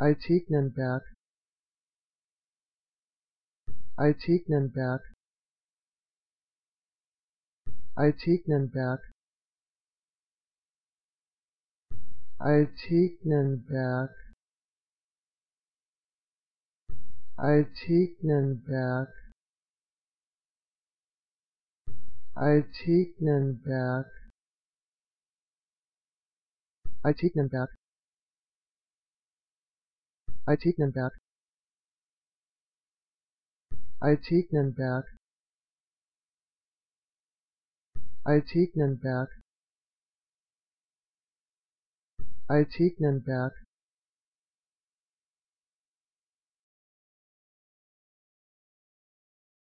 Altegnenberg Altegnenberg Altegnenberg Altegnenberg Altegnenberg Altegnenberg Altegnenberg Altegnenberg. Altegnenberg. Altegnenberg. Altegnenberg.